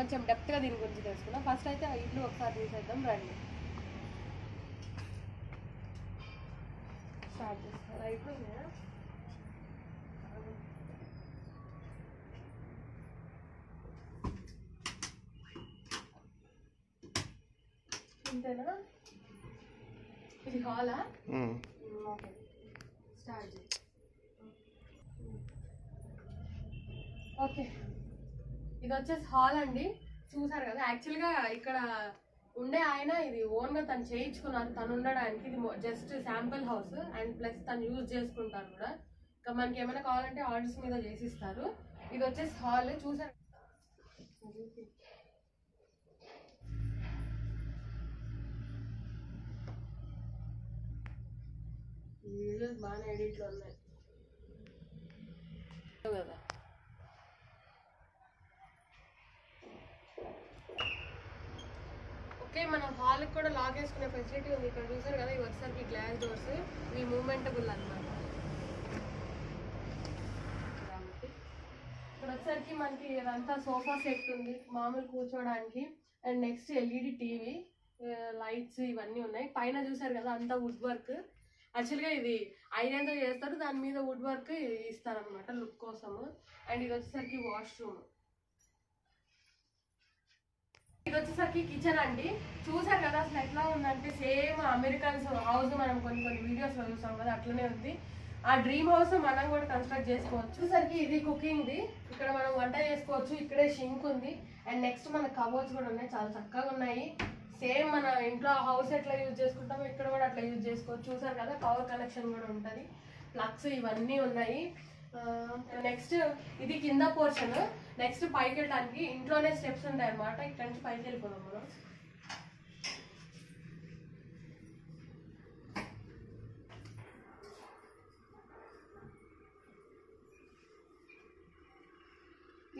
కొంచెం డెప్త్గా దీని గురించి తెలుసుకుందాం. ఫస్ట్ అయితే ఆ ఇల్లు ఒకసారి చూసేద్దాం రండి. స్టార్ట్ చేస్తాం అయిపోయిందా? ఇంతేనా? ఇది హాలా. ఓకే. స్టార్ట్ చేయి. ఓకే. ఇది వచ్చేసి హాల్ అండి. చూసారు కదా యాక్చువల్గా ఇక్కడ ఉండే ఆయన ఇది ఓన్గా తను చేయించుకున్నారు. తను ఉండడానికి ఇది just sample house and plus తను యూజ్ చేసుకుంటారు కూడా. ఇంకా మనకి ఏమైనా కావాలంటే ఆర్డర్స్ మీద చేసిస్తారు. ఇది వచ్చేసి హాల్. చూసారు వీడియోస్ బాగానే ఎడిట్లో ఉన్నాయి. కూడా లాక్ వేసుకునే ఫెసిలిటీ ఉంది. ఇక్కడ చూసారు కదా ఇవి ఒకసారి గ్లాస్ డోర్స్ ఇవి మూమెంటబుల్ అన్నమాట. ఇక్కడ వచ్చేసరికి మనకి ఇదంతా సోఫా సెట్ ఉంది మామూలు కూర్చోవడానికి and next LED TV lights ఇవన్నీ ఉన్నాయి. పైన చూసారు కదా అంతా వుడ్ వర్క్ యాక్చువల్గా ఇది ఐరన్తో చేస్తారు దాని మీద వుడ్ వర్క్ ఇస్తారనమాట లుక్ కోసము. అండ్ ఇది వచ్చేసరికి వాష్రూమ్ ఇది వచ్చేసరికి కిచెన్ అండి. చూసారు కదా అసలు ఎట్లా ఉందంటే సేమ్ అమెరికన్స్ హౌస్ మనం కొన్ని కొన్ని వీడియోస్లో చూసాం కదా అట్లనే ఉంది. ఆ డ్రీమ్ హౌస్ మనం కూడా కన్స్ట్రక్ట్ చేసుకోవచ్చు. చూసరికి ఇది కుకింగ్ ది. ఇక్కడ మనం వంట చేసుకోవచ్చు. ఇక్కడే షింక్ ఉంది. అండ్ నెక్స్ట్ మన కబోర్డ్స్ కూడా ఉన్నాయి. చాలా చక్కగా ఉన్నాయి. సేమ్ మన ఇంట్లో హౌస్ ఎట్లా యూజ్ చేసుకుంటామో ఇక్కడ కూడా అట్లా యూజ్ చేసుకోవచ్చు. చూసారు కదా పవర్ కనెక్షన్ కూడా ఉంటుంది. ప్లగ్స్ ఇవన్నీ ఉన్నాయి. నెక్స్ట్ ఇది కింద పోర్షన్ నెక్స్ట్ పైకి వెళ్ళడానికి ఇంట్లోనే స్టెప్స్ ఉంటాయి అన్నమాట ఇక్కడ నుంచి పైకి వెళ్ళిపోదాం మనం.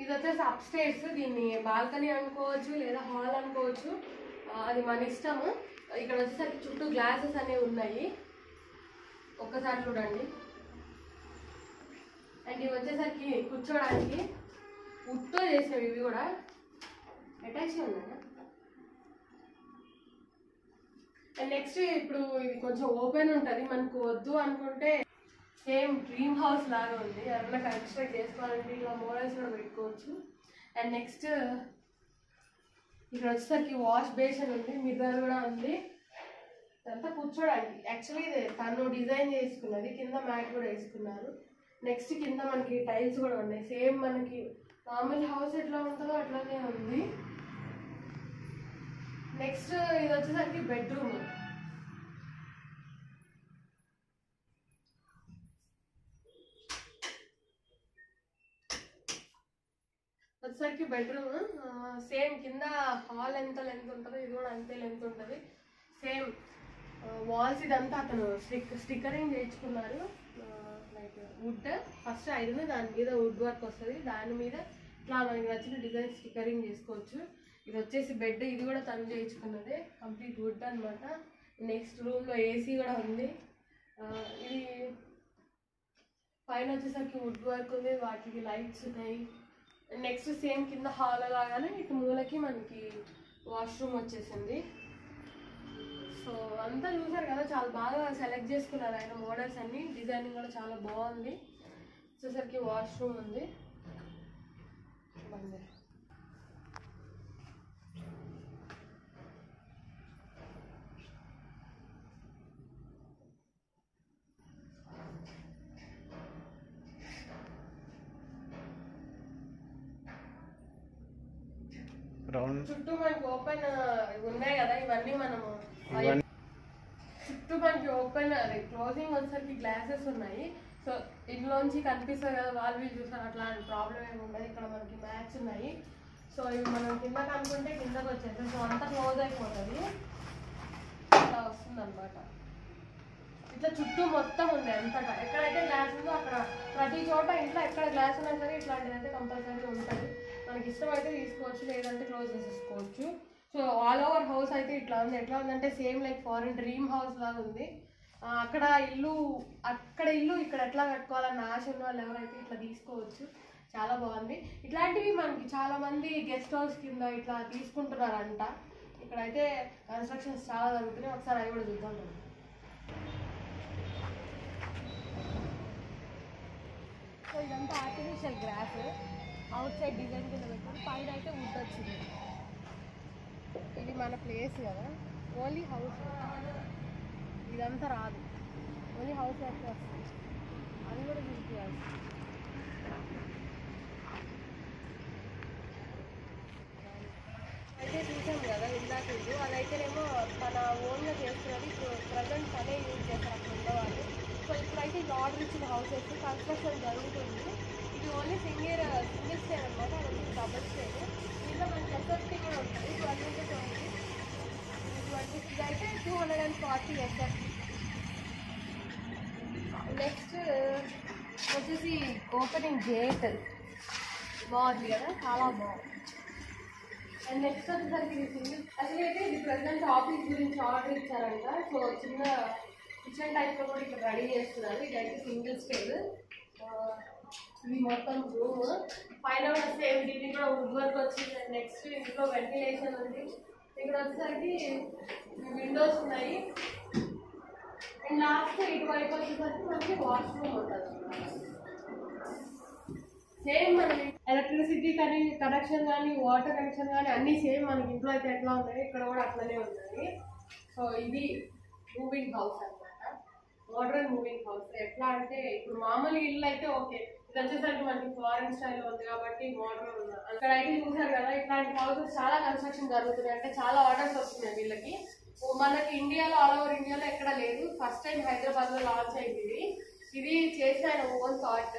ఇది వచ్చేసి అప్ స్టేర్స్ దీన్ని బాల్కనీ అనుకోవచ్చు లేదా హాల్ అనుకోవచ్చు. అది మన ఇష్టము. ఇక్కడ వచ్చేసరికి చుట్టూ గ్లాసెస్ అనేవి ఉన్నాయి. ఒక్కసారి చూడండి. ఇవి వచ్చేసరికి కూర్చోడానికి వుడ్తో చేసినవి ఇవి కూడా. అటాచ్ ఉన్నాయా అండ్ నెక్స్ట్ ఇప్పుడు ఇది కొంచెం ఓపెన్ ఉంటుంది. మనకు వద్దు అనుకుంటే సేమ్ డ్రీమ్ హౌస్ లాగా ఉంది. ఎవరైనా కన్స్ట్రక్ట్ చేసుకోవాలంటే ఇలా మోడల్స్ కూడా పెట్టుకోవచ్చు. అండ్ నెక్స్ట్ ఇక్కడ వచ్చేసరికి వాష్ బేసిన్ ఉంది. మిర్రర్ కూడా ఉంది. ఇదంతా కూర్చోడానికి. యాక్చువల్లీ ఇది తను డిజైన్ చేసుకున్నది. కింద మ్యాట్ కూడా వేసుకున్నారు. నెక్స్ట్ కింద మనకి టైల్స్ కూడా ఉన్నాయి. సేమ్ మనకి మామూలు హౌస్ ఎట్లా ఉంటుందో అట్లానే ఉంది. నెక్స్ట్ ఇది వచ్చేసరికి బెడ్రూమ్. వచ్చేసరికి బెడ్రూమ్. సేమ్ కింద హాల్ ఎంత లెంత్ ఉంటుందో ఇది కూడా అంతే లెంత్ ఉంటుంది. సేమ్ వాల్స్ ఇదంతా అతను స్టిక్ స్టిక్కరింగ్ చేయించుకున్నారు. వుడ్ ఫస్ట్ ఐరన్ దాని మీద వుడ్ వర్క్ వస్తుంది. దాని మీద ఇట్లా మనకి నచ్చిన డిజైన్ స్టిక్కరింగ్ చేసుకోవచ్చు. ఇది వచ్చేసి బెడ్ ఇది కూడా తను చేయించుకున్నదే. కంప్లీట్ వుడ్ అనమాట నెక్స్ట్ రూమ్లో ఏసీ కూడా ఉంది. ఇది పైన వచ్చేసరికి వుడ్ వర్క్ ఉంది. వాటికి లైట్స్ ఉన్నాయి. నెక్స్ట్ సేమ్ కింద హాల్ లాగానే ఇటు మూలకి మనకి వాష్రూమ్ వచ్చేసింది. సో అంతా చూసారు కదా చాలా బాగా సెలెక్ట్ చేసుకున్నారు ఆయన మోడల్స్ అన్ని. డిజైనింగ్ కూడా చాలా బాగుంది. వచ్చేసరికి వాష్రూమ్ ఉంది. చుట్టూ మనకి ఓపెన్ ఉన్నాయి కదా ఇవన్నీ మనము చుట్టూ మనకి ఓపెన్ అది క్లోజింగ్ వచ్చేసరికి గ్లాసెస్ ఉన్నాయి. సో ఇంట్లోంచి కనిపిస్తుంది కదా వాళ్ళు వీళ్ళు చూసారు అట్లాంటి ప్రాబ్లం ఏమి ఉండదు. ఇక్కడ మనకి మ్యాచ్ ఉన్నాయి. సో ఇవి మనం కిందకి అనుకుంటే కిందకి వచ్చేసి సో అంతా క్లోజ్ అయిపోతుంది. ఇట్లా వస్తుంది అనమాట ఇట్లా చుట్టూ మొత్తం ఉంది అంతగా ఎక్కడైతే గ్లాస్ ఉందో అక్కడ ప్రతి చోట ఇంట్లో ఎక్కడ గ్లాస్ ఉన్నా సరే ఇట్లాంటిది అయితే కంపల్సరీ ఉంటుంది. మనకి ఇష్టమైతే తీసుకోవచ్చు లేదంటే క్లోజ్ చేసేసుకోవచ్చు. సో ఆల్ ఓవర్ హౌస్ అయితే ఇట్లా ఉంది. ఎట్లా ఉందంటే same like foreign dream house లాగా ఉంది. అక్కడ ఇల్లు అక్కడ ఇల్లు ఇక్కడ ఎట్లా కట్టుకోవాలన్న ఆశ ఉన్న వాళ్ళు ఎవరైతే ఇట్లా తీసుకోవచ్చు చాలా బాగుంది. ఇట్లాంటివి మనకి చాలా మంది గెస్ట్ హౌస్ కింద ఇట్లా తీసుకుంటున్నారంట. ఇక్కడైతే కన్స్ట్రక్షన్స్ చాలా జరుగుతున్నాయి. ఒకసారి అవి కూడా చూద్దాం. సో ఇదంతా artificial grass outside design కింద పెట్టుకుని పైన అయితే వుడ్ వచ్చింది. మన ప్లేస్ కదా. ఓన్లీ హౌస్ ఇదంతా రాదు. ఓన్లీ హౌస్ వరకు వస్తుంది అది కూడా చూపించాలి అయితే చూసాం కదా ఇందాక ఇది. అదైతేనేమో తన ఓన్గా చేస్తున్నది. ఇప్పుడు ప్రజెంట్ అదే యూజ్ చేస్తారు అక్కడ ఉండేవాళ్ళు సో ఇప్పుడైతే ఇది ఆర్డర్ ఇచ్చిన హౌసెస్ కన్స్ట్రక్షన్ జరుగుతుంది. ఇది ఓన్లీ సింగిల్ సింగిల్ స్టేర్ అనమాట అది వచ్చి డబుల్ స్టేర్ దీంట్లో మనకి ఎస్ఎస్టీ కూడా ఉంటుంది. ట్వంటీ టు ట్వంటీ ట్వంటీ ఇది అయితే two hundred and forty SST next వచ్చేసి ఓపెనింగ్ గేట్ బాగుంది కదా? చాలా బాగుంది. అండ్ నెక్స్ట్ వచ్చేసరికి ఇది సింగిల్ అసలు అయితే ఇది ప్రజెంట్ ఆఫీస్ గురించి ఆర్డర్ ఇచ్చారంట. సో చిన్న కిచెన్ టైప్లో కూడా ఇక్కడ రెడీ చేస్తున్నారు. ఇదైతే సింగిల్ స్టేజ్ మొత్తం రూమ్ పైన కూడా సేమ్ దీన్ని కూడా వుడ్ వర్క్ వచ్చింది. నెక్స్ట్ ఇంట్లో వెంటిలేషన్ ఉంది. ఇక్కడ వచ్చేసరికి విండోస్ ఉన్నాయి. అండ్ లాస్ట్ ఇటువైపు వచ్చేసరికి మనకి వాష్రూమ్ ఉంటుంది. సేమ్ మనకి ఎలక్ట్రిసిటీ కానీ కనెక్షన్ కానీ వాటర్ కనెక్షన్ కానీ అన్నీ సేమ్ మనకి ఇంట్లో అయితే ఎట్లా ఉంటాయి ఇక్కడ కూడా అట్లనే ఉంటుంది సో ఇది మూవింగ్ హౌస్ అనమాట మోడర్న్ మూవింగ్ హౌస్ ఎట్లా అంటే ఇప్పుడు మామూలు ఇల్లు అయితే ఓకే ఇది వచ్చేసరికి మనకి ఫారెన్ స్టైల్ ఉంది కాబట్టి మోడర్న్ ఉంది. అక్కడ అయితే చూసారు కదా ఇట్లాంటి హౌసెస్ చాలా కన్స్ట్రక్షన్ జరుగుతున్నాయి. అంటే చాలా ఆర్డర్స్ వస్తున్నాయి వీళ్ళకి. మనకి ఇండియాలో ఆల్ ఓవర్ ఇండియాలో ఎక్కడ లేదు. ఫస్ట్ టైం హైదరాబాద్లో లాంచ్ అయింది ఇది. ఇది చేసిన ఆయన ఓన్ థాట్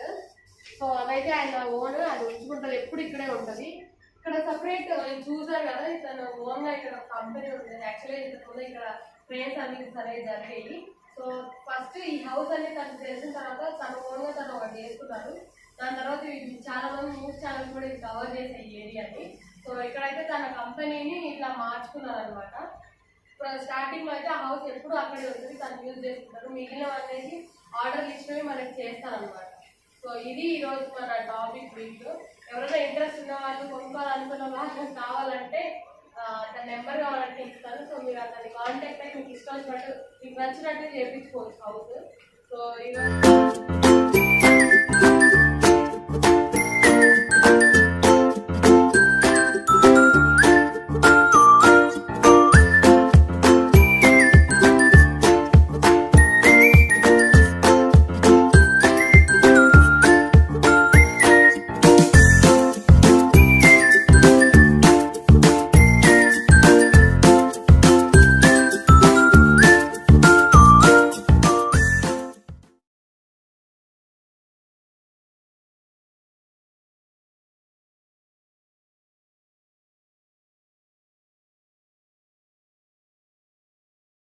సో అదైతే ఆయన ఓన్ అది ఉంచుకుంటుంది ఎప్పుడు ఇక్కడే ఉంటుంది. ఇక్కడ సపరేట్ చూసారు కదా ఇతను ఓన్గా ఇక్కడ కంపెనీ ఉంటుంది యాక్చువల్గా ఇంతకుముందు ఇక్కడ ట్రైన్స్ అన్ని సరే జరిగేవి. సో ఫస్ట్ ఈ హౌస్ అనేది తను చేసిన తర్వాత తను ఓన్గా తను ఒకటి చేసుకున్నారు దాని తర్వాత చాలా మంది న్యూస్ ఛానల్స్ కూడా ఇది కవర్ చేసే ఈ ఏరియాని సో ఇక్కడైతే తన కంపెనీని ఇట్లా మార్చుకున్నారు అనమాట స్టార్టింగ్లో అయితే ఆ హౌస్ ఎప్పుడు అక్కడే ఉంటుంది. తను యూజ్ చేసుకుంటారు. మిగిలిన అనేది ఆర్డర్ ఇచ్చినవి మనకి చేస్తారనమాట సో ఇది ఈ రోజు మన టాపిక్ వీక్ ఎవరైనా ఇంట్రెస్ట్ ఉన్న వాళ్ళు కొనుక్కోవాలనుకున్న వాళ్ళు కావాలంటే తన నెంబర్ కావాలంటే ఇస్తాను. సో మీరు అతన్ని కాంటాక్ట్ అయ్యి మీకు ఇష్టం వచ్చినట్టు మీకు నచ్చినట్టు చేయించుకోవచ్చు హౌస్ సో ఈరోజు